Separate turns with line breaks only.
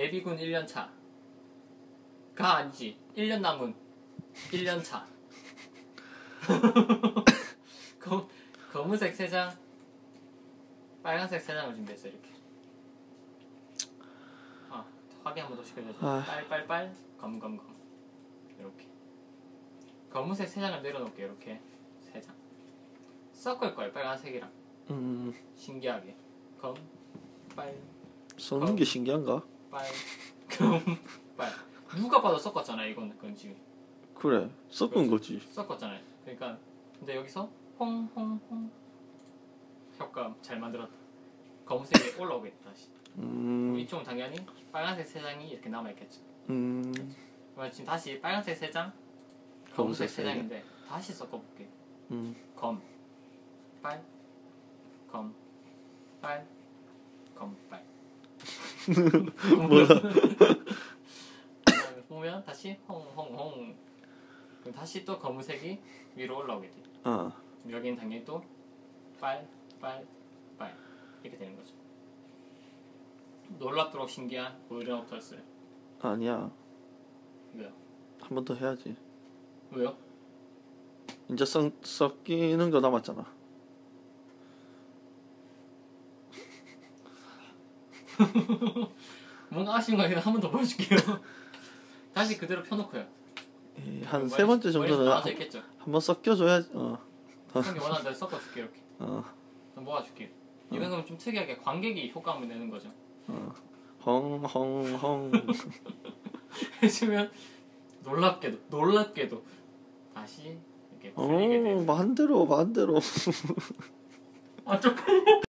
예비군 1년차. 가 아니지. 1년 남은 1년차. 검, 검은색 3장 빨간색 3장을 준비했어 이렇게. 아 확인 한 번 더 시켜줘야지.
아.
빨빨빨 검검검. 이렇게. 검은색 3장을 내려놓을게 이렇게. 3장. 섞을 거예요 빨간색이랑.
음,
신기하게. 검, 빨,
섞는 게 신기한가?
빨, 검, 빨 누가 봐도 섞었잖아 이건 그건 지금.
그래, 섞은 거지.
섞었잖아요. 그러니까 근데 여기서 홍홍홍. 효과 잘 만들었다. 검은색이 올라오겠다 다시.
음,
이쪽은 당연히 빨간색 세 장이 이렇게 남아 있겠죠.
음,
그러면 지금 다시 빨간색 세 장,
검은색 세.
장인데 다시 섞어볼게.
음,
검, 빨, 검, 빨, 검, 빨.
뭐야?
보면 다시 홍홍홍. 그럼 다시 또 검은색이 위로 올라오게 돼.
아,
여기는 당연히 또 빨, 빨, 빨 이렇게 되는 거죠. 놀랍도록 신기한 고유령부터였어요.
아니야.
왜요?
한 번 더 해야지.
왜요?
이제 섞, 섞이는 거 남았잖아.
뭔가 아쉬운 거 아니라 한번 더 보여줄게요. 다시 그대로 펴놓고요.
한 세 번째 정도는
나와져 있겠죠.
한번 섞여줘야지. 어,
형이 원하는 대로 섞어줄게 이렇게.
어,
좀 모아줄게. 이건 그럼 좀 특이하게 관객이 효과음을 내는 거죠.
헝, 헝, 헝.
해주면 놀랍게도 놀랍게도 다시 이렇게
어,
돼요.
반대로, 반대로.
아 쪽팔려.